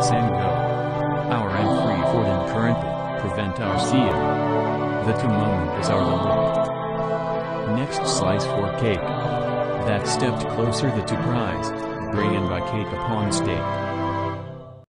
let's and go. Our and free Ford and currently, prevent our seeing. The two moment is our limit. Next slice for cake. That stepped closer the two prize, bring in by cake upon stake.